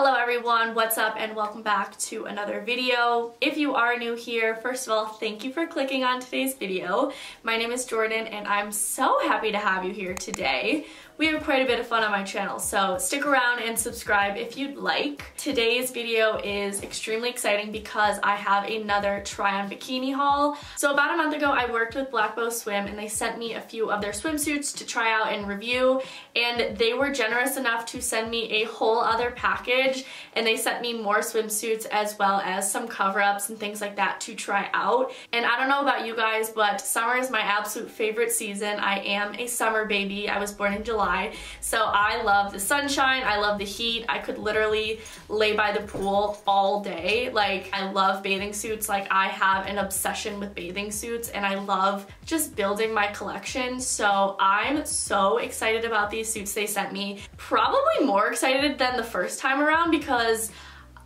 Hello everyone, what's up and welcome back to another video. If you are new here, first of all, thank you for clicking on today's video. My name is Jordan and I'm so happy to have you here today. We have quite a bit of fun on my channel, so stick around and subscribe if you'd like. Today's video is extremely exciting because I have another try-on bikini haul. So about a month ago, I worked with Blackbough Swim and they sent me a few of their swimsuits to try out and review, and they were generous enough to send me a whole other package, and they sent me more swimsuits as well as some cover-ups and things like that to try out. And I don't know about you guys, but summer is my absolute favorite season. I am a summer baby. I was born in July. So I love the sunshine, I love the heat. I could literally lay by the pool all day. Like I love bathing suits. Like I have an obsession with bathing suits and I love just building my collection. So I'm so excited about these suits they sent me. Probably more excited than the first time around because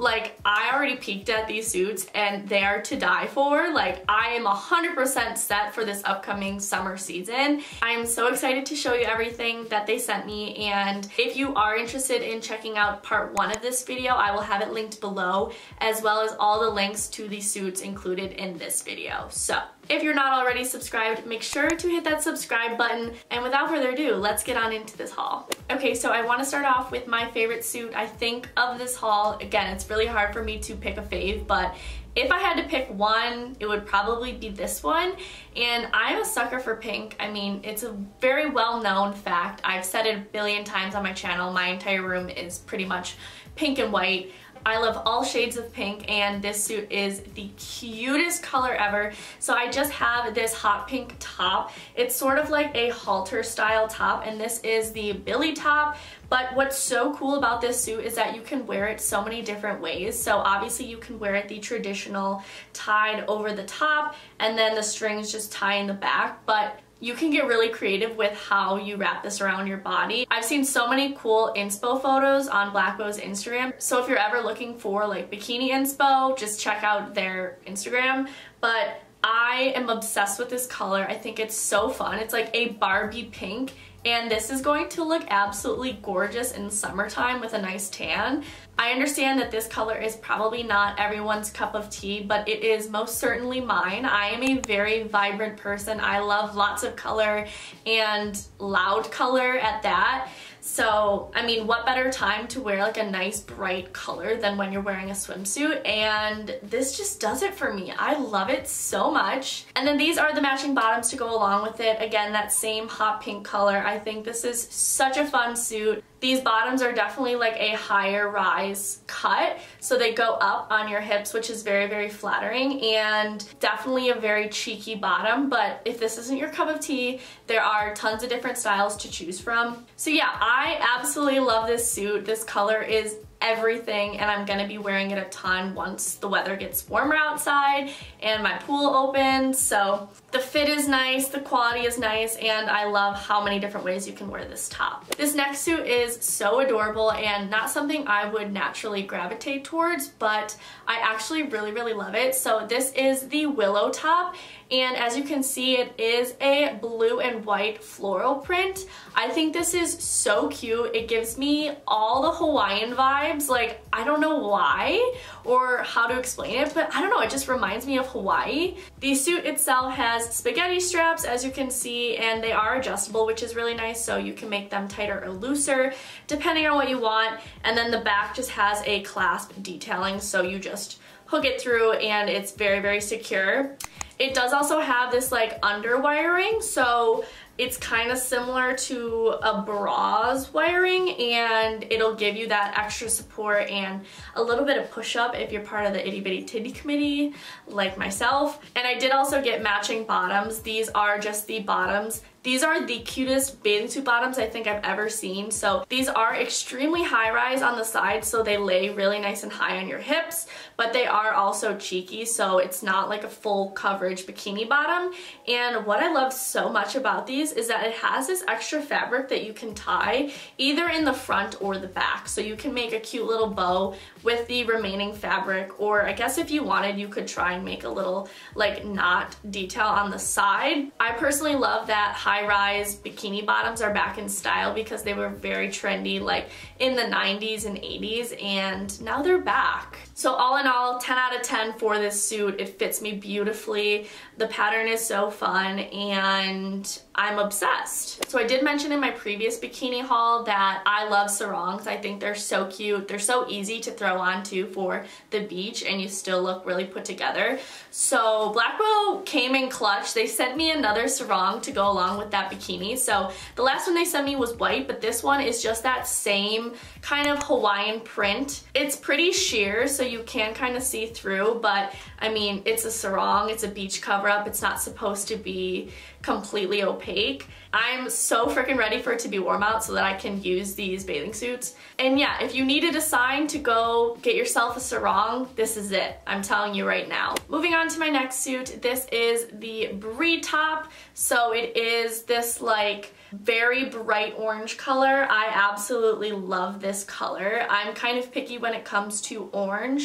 like I already peeked at these suits and they are to die for. Like I am 100% set for this upcoming summer season. I am so excited to show you everything that they sent me and if you are interested in checking out part one of this video, I will have it linked below as well as all the links to the suits included in this video. So if you're not already subscribed, make sure to hit that subscribe button. And without further ado, let's get on into this haul. Okay, so I wanna start off with my favorite suit, I think, of this haul. Again, it's really hard for me to pick a fave, but if I had to pick one, it would probably be this one. And I'm a sucker for pink. I mean, it's a very well-known fact. I've said it a billion times on my channel. My entire room is pretty much pink and white. I love all shades of pink and this suit is the cutest color ever. So I just have this hot pink top. It's sort of like a halter style top and this is the Billie top. But what's so cool about this suit is that you can wear it so many different ways. So obviously you can wear it the traditional tied over the top and then the strings just tie in the back. But you can get really creative with how you wrap this around your body. I've seen so many cool inspo photos on Blackbough's Instagram. So if you're ever looking for like bikini inspo, just check out their Instagram. But I am obsessed with this color. I think it's so fun. It's like a Barbie pink and this is going to look absolutely gorgeous in summertime with a nice tan. I understand that this color is probably not everyone's cup of tea, but it is most certainly mine. I am a very vibrant person. I love lots of color and loud color at that. So, I mean, what better time to wear like a nice bright color than when you're wearing a swimsuit? And this just does it for me. I love it so much. And then these are the matching bottoms to go along with it. Again, that same hot pink color. I think this is such a fun suit. These bottoms are definitely like a higher rise cut, so they go up on your hips, which is very, very flattering, and definitely a very cheeky bottom, but if this isn't your cup of tea, there are tons of different styles to choose from. So yeah, I absolutely love this suit. This color is everything and I'm gonna be wearing it a ton once the weather gets warmer outside and my pool opens. So the fit is nice, the quality is nice, and I love how many different ways you can wear this top. This next suit is so adorable and not something I would naturally gravitate towards, but I actually really, really love it. So this is the Willow top and as you can see it is a blue and white floral print. I think this is so cute. It gives me all the Hawaiian vibes. Like I don't know why or how to explain it but I don't know it just reminds me of Hawaii. The suit itself has spaghetti straps as you can see and they are adjustable which is really nice so you can make them tighter or looser depending on what you want and then the back just has a clasp detailing so you just hook it through and it's very very secure. It does also have this like under wiring, so it's kind of similar to a bra's wiring and it'll give you that extra support and a little bit of push up if you're part of the itty bitty titty committee like myself. And I did also get matching bottoms. These are just the bottoms these are the cutest bathing suit bottoms I think I've ever seen. So these are extremely high rise on the side so they lay really nice and high on your hips but they are also cheeky so it's not like a full coverage bikini bottom and what I love so much about these is that it has this extra fabric that you can tie either in the front or the back so you can make a cute little bow with the remaining fabric or I guess if you wanted you could try and make a little like knot detail on the side. I personally love that high-rise bikini bottoms are back in style because they were very trendy like in the 90s and 80s and now they're back. So all in all, 10 out of 10 for this suit. It fits me beautifully. The pattern is so fun and I'm obsessed. So I did mention in my previous bikini haul that I love sarongs. I think they're so cute. They're so easy to throw on too for the beach and you still look really put together. So Blackbough came in clutch. They sent me another sarong to go along with that bikini. So the last one they sent me was white, but this one is just that same kind of Hawaiian print. It's pretty sheer, so you can kind of see through, but I mean, it's a sarong, it's a beach cover up, it's not supposed to be completely opaque. I'm so freaking ready for it to be warm out so that I can use these bathing suits. And yeah, if you needed a sign to go get yourself a sarong, this is it. I'm telling you right now. Moving on to my next suit, this is the Bri top. So it is this like very bright orange color. I absolutely love this color. I'm kind of picky when it comes to orange,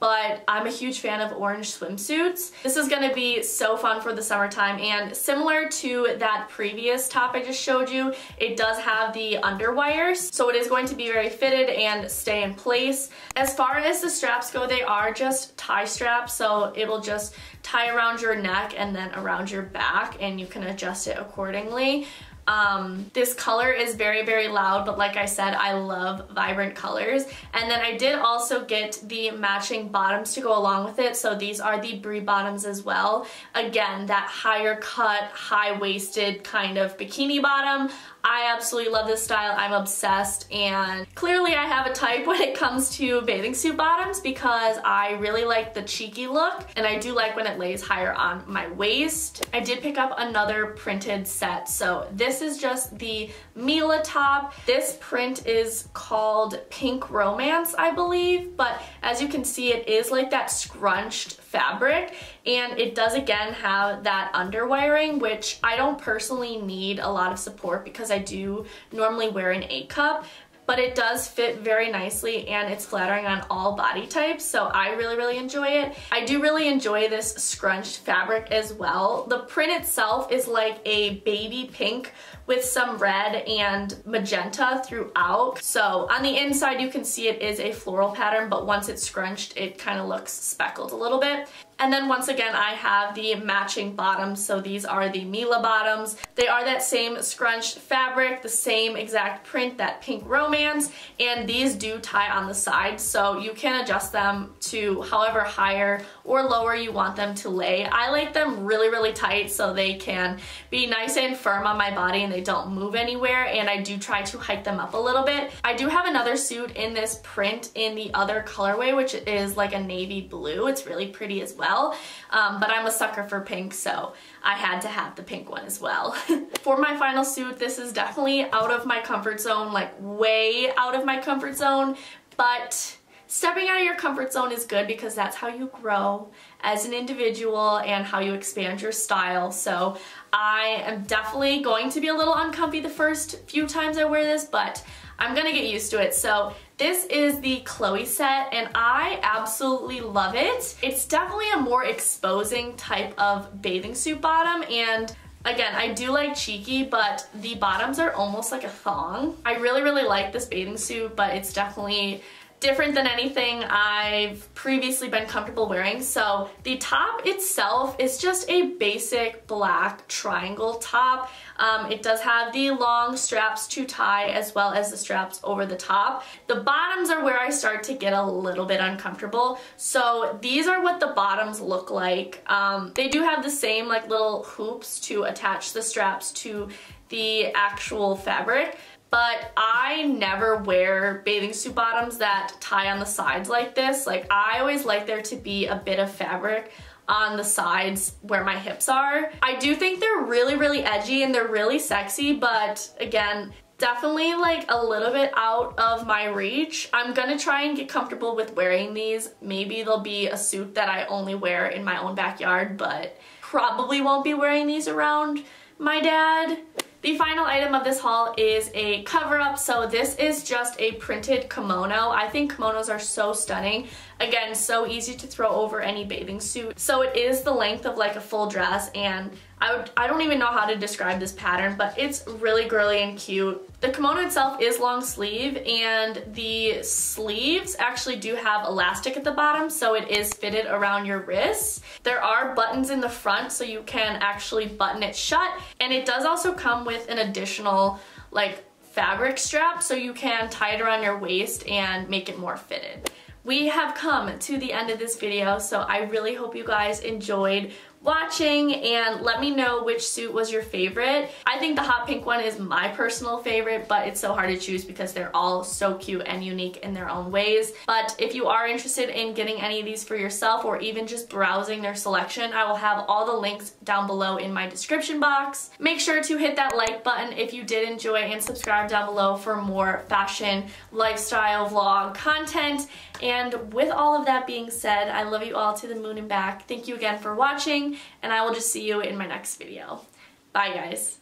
but I'm a huge fan of orange swimsuits. This is gonna be so fun for the summertime and similar to that previous top I just showed you, it does have the underwires, so it is going to be very fitted and stay in place. As far as the straps go, they are just tie straps, so it will just tie around your neck and then around your back and you can adjust it accordingly. Um, this color is very, very loud, but like I said, I love vibrant colors. And then I did also get the matching bottoms to go along with it. So these are the Bri bottoms as well. Again, that higher cut, high-waisted kind of bikini bottom. I absolutely love this style. I'm obsessed and clearly I have a type when it comes to bathing suit bottoms because I really like the cheeky look and I do like when it lays higher on my waist. I did pick up another printed set. So this is just the Mila top. This print is called Pink Romance, I believe, but as you can see, it is like that scrunched fabric and it does again have that underwiring which I don't personally need a lot of support because I do normally wear an A cup but it does fit very nicely and it's flattering on all body types so I really really enjoy it. I do really enjoy this scrunched fabric as well. The print itself is like a baby pink with some red and magenta throughout. So on the inside you can see it is a floral pattern but once it's scrunched it kind of looks speckled a little bit. And then once again, I have the matching bottoms. So these are the Mila bottoms. They are that same scrunched fabric, the same exact print, that pink romance, and these do tie on the sides. So you can adjust them to however higher or lower you want them to lay. I like them really, really tight so they can be nice and firm on my body and they don't move anywhere. And I do try to hike them up a little bit. I do have another suit in this print in the other colorway, which is like a navy blue. It's really pretty as well well. Um, but I'm a sucker for pink, so I had to have the pink one as well. for my final suit, this is definitely out of my comfort zone, like way out of my comfort zone, but stepping out of your comfort zone is good because that's how you grow as an individual and how you expand your style. So I am definitely going to be a little uncomfy the first few times I wear this, but I'm gonna get used to it. So this is the Chloe set and I absolutely love it. It's definitely a more exposing type of bathing suit bottom and Again, I do like cheeky, but the bottoms are almost like a thong. I really, really like this bathing suit, but it's definitely different than anything I've previously been comfortable wearing. So the top itself is just a basic black triangle top. Um, it does have the long straps to tie as well as the straps over the top. The bottoms are where I start to get a little bit uncomfortable. So these are what the bottoms look like. Um, they do have the same like little hoops to attach the straps to the actual fabric but I never wear bathing suit bottoms that tie on the sides like this. Like I always like there to be a bit of fabric on the sides where my hips are. I do think they're really, really edgy and they're really sexy, but again, definitely like a little bit out of my reach. I'm gonna try and get comfortable with wearing these. Maybe they'll be a suit that I only wear in my own backyard, but probably won't be wearing these around my dad. The final item of this haul is a cover up. So this is just a printed kimono. I think kimonos are so stunning. Again, so easy to throw over any bathing suit. So it is the length of like a full dress and I, would, I don't even know how to describe this pattern, but it's really girly and cute. The kimono itself is long sleeve and the sleeves actually do have elastic at the bottom so it is fitted around your wrists. There are buttons in the front so you can actually button it shut and it does also come with an additional like fabric strap so you can tie it around your waist and make it more fitted. We have come to the end of this video so I really hope you guys enjoyed watching and let me know which suit was your favorite. I think the hot pink one is my personal favorite, but it's so hard to choose because they're all so cute and unique in their own ways. But if you are interested in getting any of these for yourself or even just browsing their selection, I will have all the links down below in my description box. Make sure to hit that like button if you did enjoy and subscribe down below for more fashion, lifestyle, vlog content. And with all of that being said, I love you all to the moon and back. Thank you again for watching, and I will just see you in my next video. Bye, guys.